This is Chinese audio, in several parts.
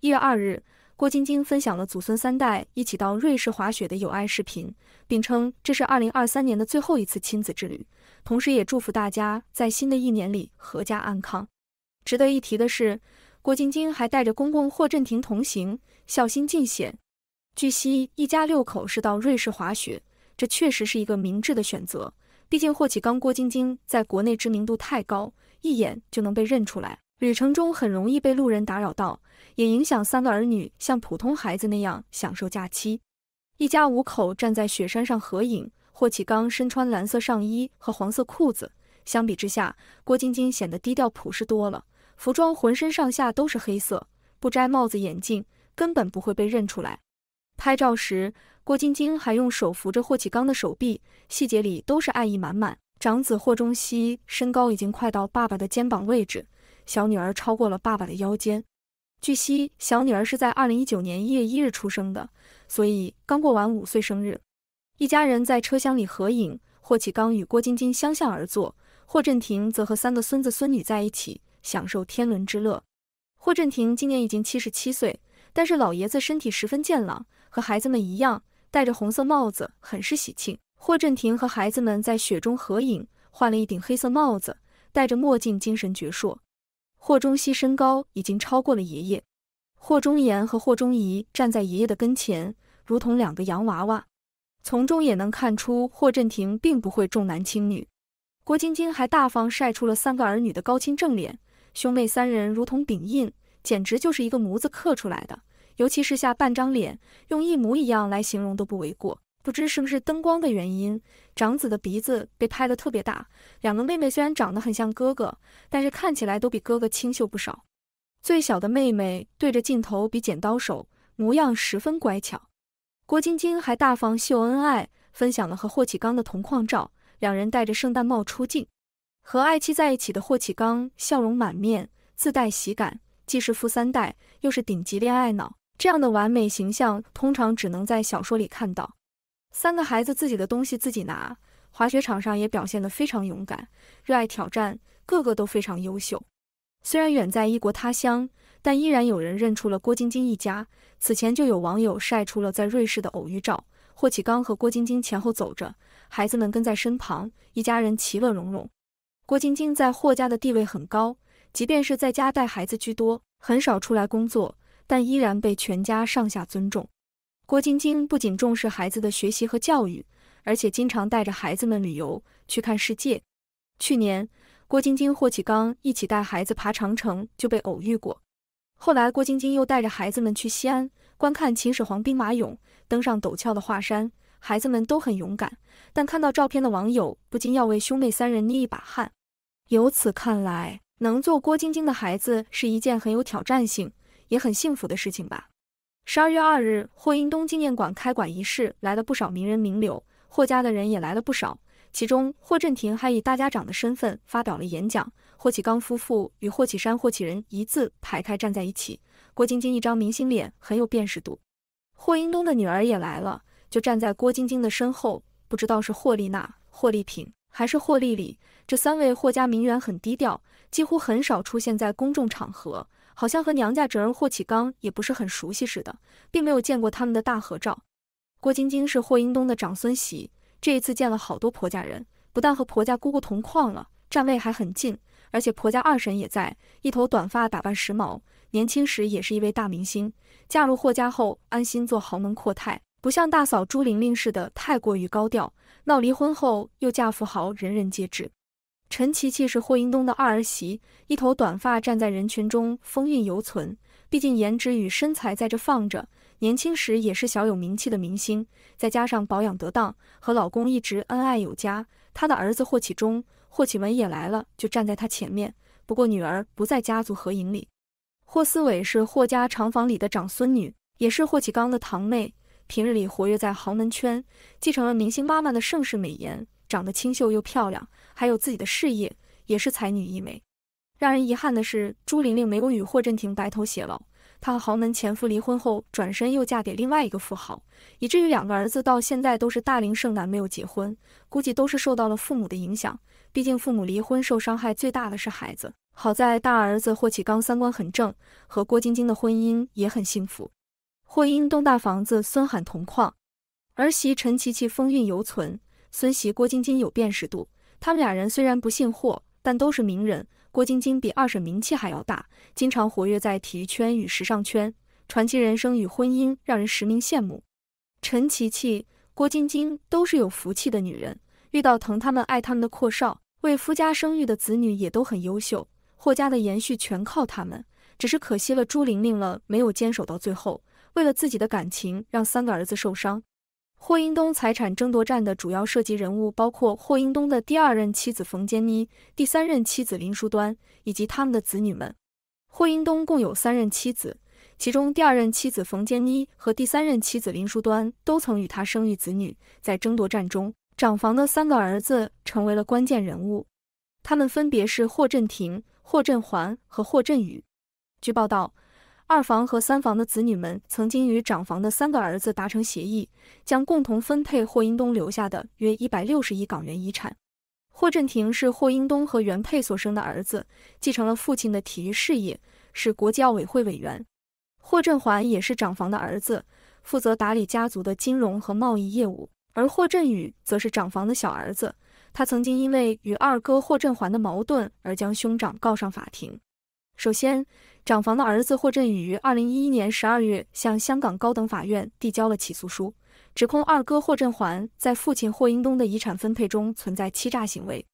一月二日，郭晶晶分享了祖孙三代一起到瑞士滑雪的友爱视频，并称这是二零二三年的最后一次亲子之旅，同时也祝福大家在新的一年里阖家安康。值得一提的是，郭晶晶还带着公公霍震霆同行，孝心尽显。据悉，一家六口是到瑞士滑雪，这确实是一个明智的选择。毕竟霍启刚、郭晶晶在国内知名度太高，一眼就能被认出来，旅程中很容易被路人打扰到。也影响三个儿女像普通孩子那样享受假期。一家五口站在雪山上合影，霍启刚身穿蓝色上衣和黄色裤子，相比之下，郭晶晶显得低调朴实多了。服装浑身上下都是黑色，不摘帽子、眼镜，根本不会被认出来。拍照时，郭晶晶还用手扶着霍启刚的手臂，细节里都是爱意满满。长子霍中熙身高已经快到爸爸的肩膀位置，小女儿超过了爸爸的腰间。据悉，小女儿是在二零一九年一月一日出生的，所以刚过完五岁生日。一家人在车厢里合影，霍启刚与郭晶晶相向而坐，霍震霆则和三个孙子孙女在一起享受天伦之乐。霍震霆今年已经七十七岁，但是老爷子身体十分健朗，和孩子们一样戴着红色帽子，很是喜庆。霍震霆和孩子们在雪中合影，换了一顶黑色帽子，戴着墨镜，精神矍铄。霍中熙身高已经超过了爷爷，霍中言和霍中仪站在爷爷的跟前，如同两个洋娃娃。从中也能看出霍震霆并不会重男轻女。郭晶晶还大方晒出了三个儿女的高清正脸，兄妹三人如同饼印，简直就是一个模子刻出来的。尤其是下半张脸，用一模一样来形容都不为过。不知是不是灯光的原因，长子的鼻子被拍得特别大。两个妹妹虽然长得很像哥哥，但是看起来都比哥哥清秀不少。最小的妹妹对着镜头比剪刀手，模样十分乖巧。郭晶晶还大方秀恩爱，分享了和霍启刚的同框照，两人戴着圣诞帽出镜。和爱妻在一起的霍启刚笑容满面，自带喜感，既是富三代，又是顶级恋爱脑，这样的完美形象通常只能在小说里看到。三个孩子自己的东西自己拿，滑雪场上也表现得非常勇敢，热爱挑战，个个都非常优秀。虽然远在异国他乡，但依然有人认出了郭晶晶一家。此前就有网友晒出了在瑞士的偶遇照，霍启刚和郭晶晶前后走着，孩子们跟在身旁，一家人其乐融融。郭晶晶在霍家的地位很高，即便是在家带孩子居多，很少出来工作，但依然被全家上下尊重。郭晶晶不仅重视孩子的学习和教育，而且经常带着孩子们旅游去看世界。去年，郭晶晶、霍启刚一起带孩子爬长城就被偶遇过。后来，郭晶晶又带着孩子们去西安观看秦始皇兵马俑，登上陡峭的华山，孩子们都很勇敢。但看到照片的网友不禁要为兄妹三人捏一把汗。由此看来，能做郭晶晶的孩子是一件很有挑战性，也很幸福的事情吧。十二月二日，霍英东纪念馆开馆仪式来了不少名人名流，霍家的人也来了不少。其中，霍震霆还以大家长的身份发表了演讲。霍启刚夫妇与霍启山、霍启仁一字排开站在一起。郭晶晶一张明星脸很有辨识度。霍英东的女儿也来了，就站在郭晶晶的身后。不知道是霍丽娜、霍丽萍还是霍丽丽，这三位霍家名媛很低调，几乎很少出现在公众场合。好像和娘家侄儿霍启刚也不是很熟悉似的，并没有见过他们的大合照。郭晶晶是霍英东的长孙媳，这一次见了好多婆家人，不但和婆家姑姑同框了，站位还很近，而且婆家二婶也在，一头短发，打扮时髦，年轻时也是一位大明星。嫁入霍家后，安心做豪门阔太，不像大嫂朱玲玲似的太过于高调。闹离婚后又嫁富豪，人人皆知。陈琪琪是霍英东的二儿媳，一头短发站在人群中，风韵犹存。毕竟颜值与身材在这放着，年轻时也是小有名气的明星，再加上保养得当，和老公一直恩爱有加。她的儿子霍启忠、霍启文也来了，就站在她前面。不过女儿不在家族合影里。霍思伟是霍家长房里的长孙女，也是霍启刚的堂妹，平日里活跃在豪门圈，继承了明星妈妈的盛世美颜。长得清秀又漂亮，还有自己的事业，也是才女一枚。让人遗憾的是，朱玲玲没有与霍震霆白头偕老。她和豪门前夫离婚后，转身又嫁给另外一个富豪，以至于两个儿子到现在都是大龄剩男，没有结婚。估计都是受到了父母的影响。毕竟父母离婚受伤害最大的是孩子。好在大儿子霍启刚三观很正，和郭晶晶的婚姻也很幸福。霍英东大房子，孙罕同框，儿媳陈琪琪风韵犹存，孙媳郭晶晶有辨识度。他们俩人虽然不姓霍，但都是名人。郭晶晶比二婶名气还要大，经常活跃在体育圈与时尚圈，传奇人生与婚姻让人实名羡慕。陈琪琪、郭晶晶都是有福气的女人，遇到疼他们爱他们的阔少，为夫家生育的子女也都很优秀。霍家的延续全靠他们，只是可惜了朱玲玲了，没有坚守到最后。为了自己的感情，让三个儿子受伤。霍英东财产争夺战的主要涉及人物包括霍英东的第二任妻子冯坚妮、第三任妻子林淑端以及他们的子女们。霍英东共有三任妻子，其中第二任妻子冯坚妮和第三任妻子林淑端都曾与他生育子女。在争夺战中，长房的三个儿子成为了关键人物，他们分别是霍震霆、霍震寰和霍震宇。据报道。二房和三房的子女们曾经与长房的三个儿子达成协议，将共同分配霍英东留下的约一百六十亿港元遗产。霍震霆是霍英东和原配所生的儿子，继承了父亲的体育事业，是国际奥委会委员。霍震寰也是长房的儿子，负责打理家族的金融和贸易业务。而霍震宇则是长房的小儿子，他曾经因为与二哥霍震寰的矛盾而将兄长告上法庭。首先，长房的儿子霍震宇于二零一一年十二月向香港高等法院递交了起诉书，指控二哥霍震寰在父亲霍英东的遗产分配中存在欺诈行为。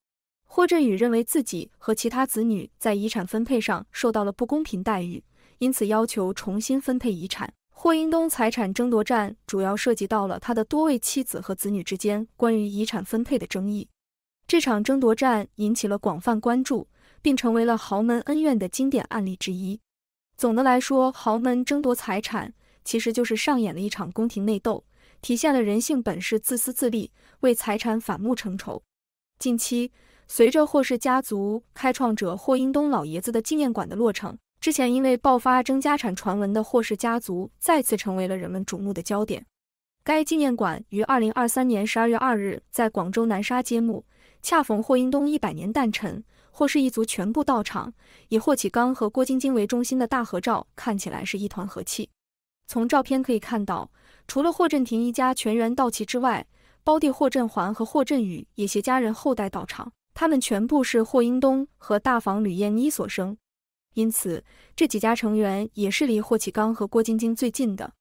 霍震宇认为自己和其他子女在遗产分配上受到了不公平待遇，因此要求重新分配遗产。霍英东财产争夺战主要涉及到了他的多位妻子和子女之间关于遗产分配的争议。这场争夺战引起了广泛关注。并成为了豪门恩怨的经典案例之一。总的来说，豪门争夺财产其实就是上演了一场宫廷内斗，体现了人性本是自私自利，为财产反目成仇。近期，随着霍氏家族开创者霍英东老爷子的纪念馆的落成，之前因为爆发争家产传闻的霍氏家族再次成为了人们瞩目的焦点。该纪念馆于二零二三年十二月二日在广州南沙揭幕，恰逢霍英东一百年诞辰。霍氏一族全部到场，以霍启刚和郭晶晶为中心的大合照看起来是一团和气。从照片可以看到，除了霍震霆一家全员到齐之外，胞弟霍震寰和霍震宇也携家人后代到场。他们全部是霍英东和大房吕燕妮所生，因此这几家成员也是离霍启刚和郭晶晶最近的。